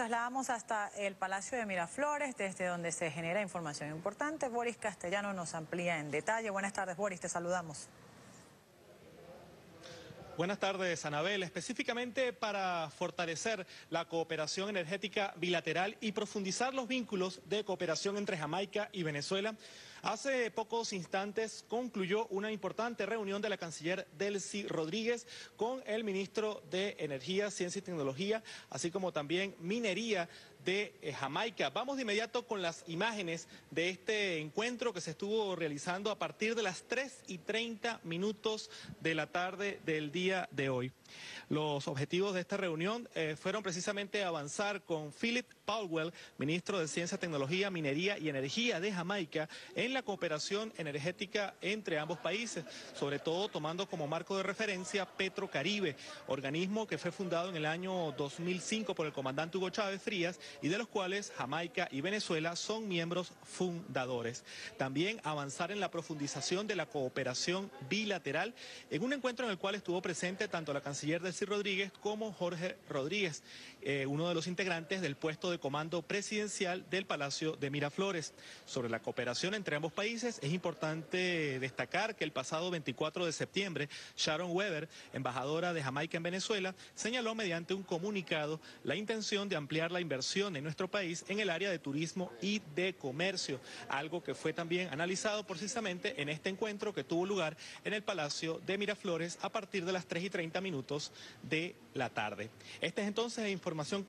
trasladamos hasta el Palacio de Miraflores, desde donde se genera información importante. Boris Castellano nos amplía en detalle. Buenas tardes, Boris, te saludamos. Buenas tardes, Anabel. Específicamente para fortalecer la cooperación energética bilateral y profundizar los vínculos de cooperación entre Jamaica y Venezuela, hace pocos instantes concluyó una importante reunión de la canciller Delcy Rodríguez con el ministro de Energía, Ciencia y Tecnología, así como también Minería de eh, Jamaica. Vamos de inmediato con las imágenes de este encuentro que se estuvo realizando a partir de las 3 y 30 minutos de la tarde del día de hoy. Los objetivos de esta reunión eh, fueron precisamente avanzar con Philip Powell, ministro de Ciencia, Tecnología, Minería y Energía de Jamaica, en la cooperación energética entre ambos países, sobre todo tomando como marco de referencia Petrocaribe, organismo que fue fundado en el año 2005 por el comandante Hugo Chávez Frías y de los cuales Jamaica y Venezuela son miembros fundadores. También avanzar en la profundización de la cooperación bilateral en un encuentro en el cual estuvo presente tanto la canciller Delcy Rodríguez como Jorge Rodríguez, eh, uno de los integrantes del puesto de comando presidencial del Palacio de Miraflores. Sobre la cooperación entre ambos países, es importante destacar que el pasado 24 de septiembre, Sharon Weber, embajadora de Jamaica en Venezuela, señaló mediante un comunicado la intención de ampliar la inversión en nuestro país en el área de turismo y de comercio, algo que fue también analizado precisamente en este encuentro que tuvo lugar en el Palacio de Miraflores a partir de las 3 y 30 minutos de la tarde. Esta es entonces información